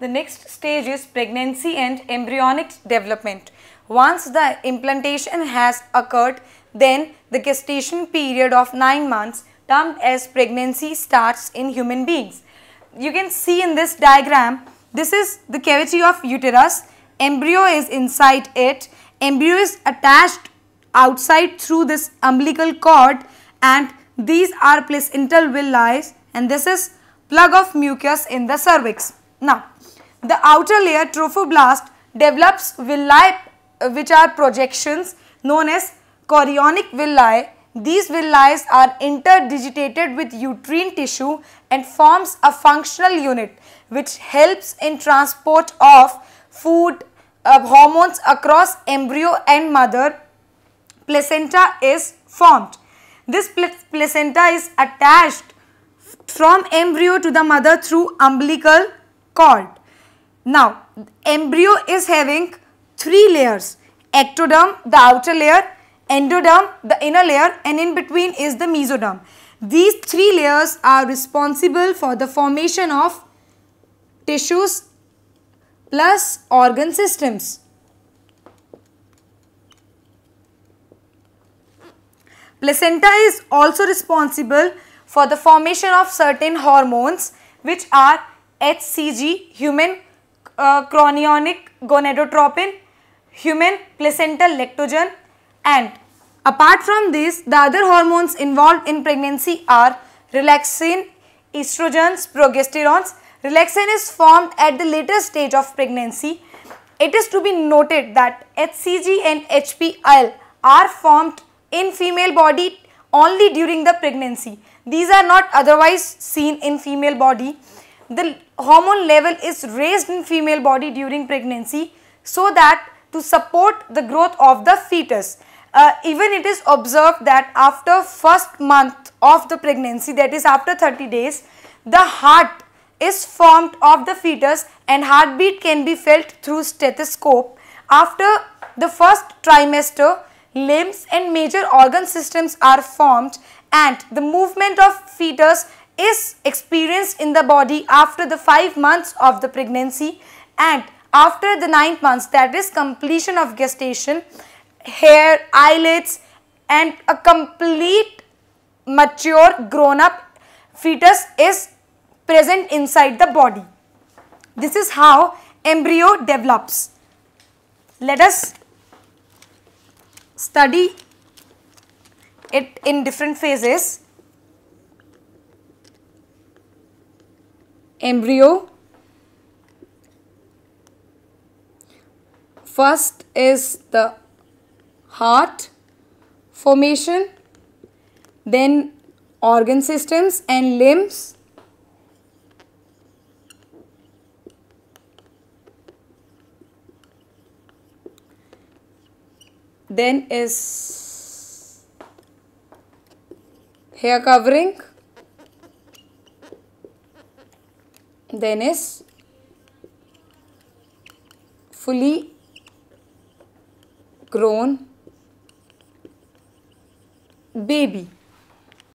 The next stage is pregnancy and embryonic development. Once the implantation has occurred, then the gestation period of 9 months termed as pregnancy starts in human beings. You can see in this diagram, this is the cavity of uterus, embryo is inside it, embryo is attached outside through this umbilical cord and these are placental villi and this is plug of mucus in the cervix. Now, the outer layer trophoblast develops villi uh, which are projections known as chorionic villi. These villi are interdigitated with uterine tissue and forms a functional unit which helps in transport of food, uh, hormones across embryo and mother. Placenta is formed. This pl placenta is attached from embryo to the mother through umbilical cord. Now, embryo is having three layers, ectoderm, the outer layer, endoderm, the inner layer and in between is the mesoderm. These three layers are responsible for the formation of tissues plus organ systems. Placenta is also responsible for the formation of certain hormones which are HCG, human uh, chorionic gonadotropin, human placental lactogen and apart from this the other hormones involved in pregnancy are relaxin, estrogens, progesterones. Relaxin is formed at the later stage of pregnancy. It is to be noted that HCG and HPL are formed in female body only during the pregnancy. These are not otherwise seen in female body the hormone level is raised in female body during pregnancy so that to support the growth of the fetus. Uh, even it is observed that after first month of the pregnancy that is after 30 days the heart is formed of the fetus and heartbeat can be felt through stethoscope. After the first trimester limbs and major organ systems are formed and the movement of fetus is experienced in the body after the 5 months of the pregnancy and after the 9th months that is completion of gestation, hair, eyelids and a complete mature grown up fetus is present inside the body. This is how embryo develops. Let us study it in different phases. Embryo. First is the heart formation then organ systems and limbs. Then is hair covering then is fully grown baby